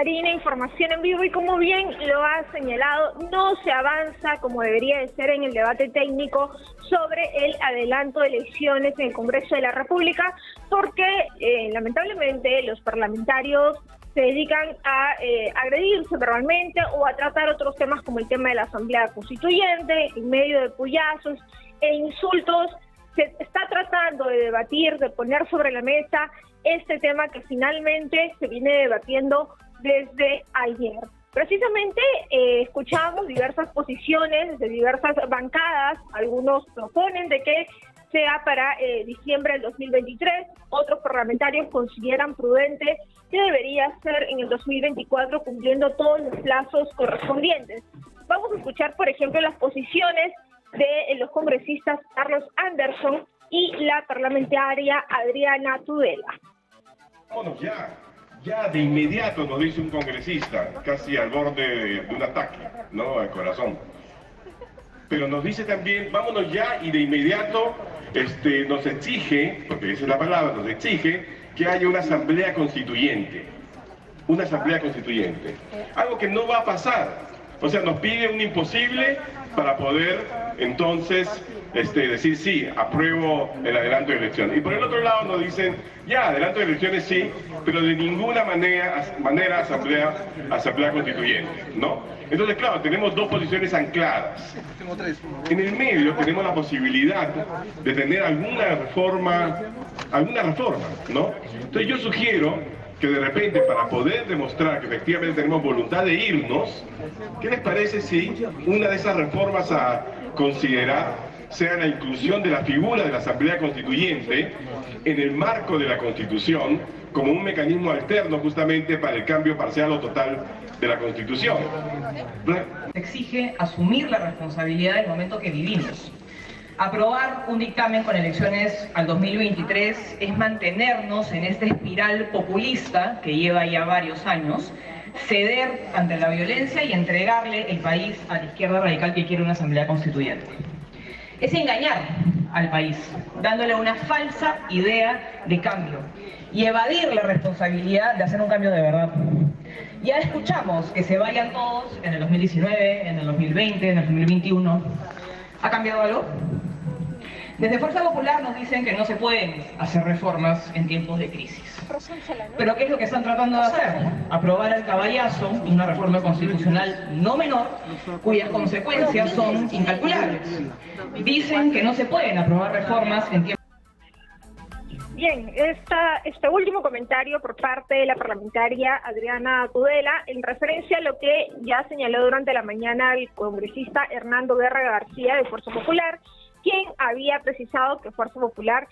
Karina, información en vivo y como bien lo ha señalado, no se avanza como debería de ser en el debate técnico sobre el adelanto de elecciones en el Congreso de la República, porque eh, lamentablemente los parlamentarios se dedican a eh, agredirse verbalmente o a tratar otros temas como el tema de la Asamblea Constituyente, en medio de puyazos e insultos. Se está tratando de debatir, de poner sobre la mesa este tema que finalmente se viene debatiendo desde ayer. Precisamente eh, escuchamos diversas posiciones de diversas bancadas, algunos proponen de que sea para eh, diciembre del 2023, otros parlamentarios consideran prudente que debería ser en el 2024 cumpliendo todos los plazos correspondientes. Vamos a escuchar, por ejemplo, las posiciones de los congresistas Carlos Anderson y la parlamentaria Adriana Tudela. Ya de inmediato nos dice un congresista, casi al borde de un ataque, ¿no? Al corazón. Pero nos dice también, vámonos ya y de inmediato este, nos exige, porque esa es la palabra, nos exige que haya una asamblea constituyente. Una asamblea constituyente. Algo que no va a pasar. O sea, nos pide un imposible para poder entonces este, decir sí, apruebo el adelanto de elecciones. Y por el otro lado nos dicen, ya, adelanto de elecciones sí, pero de ninguna manera, manera asamblea, asamblea constituyente, ¿no? Entonces, claro, tenemos dos posiciones ancladas. En el medio tenemos la posibilidad de tener alguna reforma, alguna reforma, ¿no? Entonces yo sugiero que de repente para poder demostrar que efectivamente tenemos voluntad de irnos, ¿qué les parece si una de esas reformas a considerar sea la inclusión de la figura de la Asamblea Constituyente en el marco de la Constitución como un mecanismo alterno justamente para el cambio parcial o total de la Constitución. Exige asumir la responsabilidad del momento que vivimos. Aprobar un dictamen con elecciones al 2023 es mantenernos en esta espiral populista que lleva ya varios años, ceder ante la violencia y entregarle el país a la izquierda radical que quiere una asamblea constituyente es engañar al país, dándole una falsa idea de cambio y evadir la responsabilidad de hacer un cambio de verdad. Ya escuchamos que se vayan todos en el 2019, en el 2020, en el 2021. ¿Ha cambiado algo? Desde Fuerza Popular nos dicen que no se pueden hacer reformas en tiempos de crisis. Pero ¿qué es lo que están tratando de hacer? Aprobar al caballazo una reforma constitucional no menor, cuyas consecuencias son incalculables. Dicen que no se pueden aprobar reformas en tiempos Bien, esta, este último comentario por parte de la parlamentaria Adriana Tudela en referencia a lo que ya señaló durante la mañana el congresista Hernando Guerra García de Fuerza Popular, quien había precisado que Fuerza Popular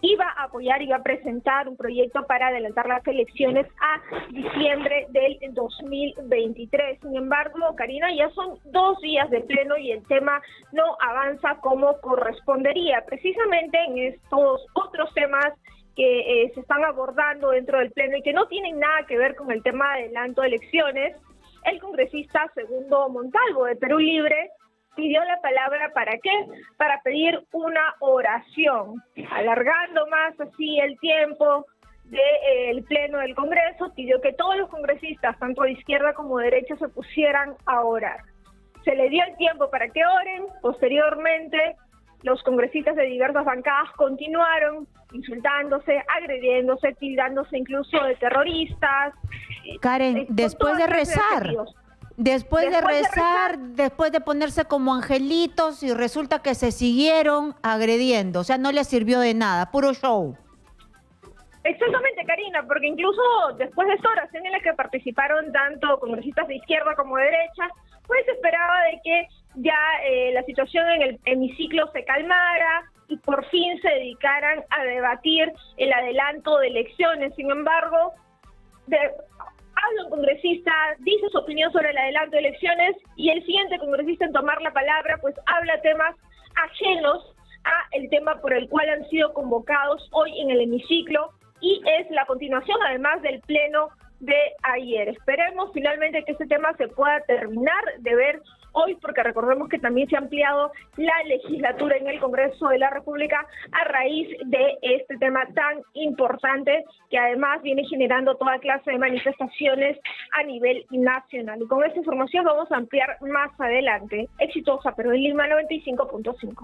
iba a apoyar, iba a presentar un proyecto para adelantar las elecciones a diciembre del 2023. Sin embargo, Karina, ya son dos días de pleno y el tema no avanza como correspondería. Precisamente en estos otros temas que eh, se están abordando dentro del pleno y que no tienen nada que ver con el tema de adelanto de elecciones, el congresista Segundo Montalvo de Perú Libre pidió la palabra para qué? Para pedir una oración, alargando más así el tiempo del pleno del Congreso, pidió que todos los congresistas, tanto de izquierda como de derecha, se pusieran a orar. Se le dio el tiempo para que oren, posteriormente los congresistas de diversas bancadas continuaron insultándose, agrediéndose, tildándose incluso de terroristas. Karen, eh, después de rezar. Después, de, rezar, después de ponerse como angelitos y resulta que se siguieron agrediendo, o sea, no les sirvió de nada, puro show. Exactamente, Karina, porque incluso después de esta oración en la que participaron tanto congresistas de izquierda como de derecha, pues se esperaba de que ya eh, la situación en el hemiciclo se calmara y por fin se dedicaran a debatir el adelanto de elecciones. Sin embargo, de, habla un congresista, dice su opinión sobre el adelanto de elecciones y el siguiente congresista en tomar la palabra pues habla temas ajenos a el tema por el cual han sido convocados hoy en el hemiciclo y es la continuación además del pleno de ayer. Esperemos finalmente que este tema se pueda terminar de ver hoy, porque recordemos que también se ha ampliado la legislatura en el Congreso de la República a raíz de este tema tan importante que además viene generando toda clase de manifestaciones a nivel nacional. Y con esta información vamos a ampliar más adelante. Exitosa, pero en Lima 95.5.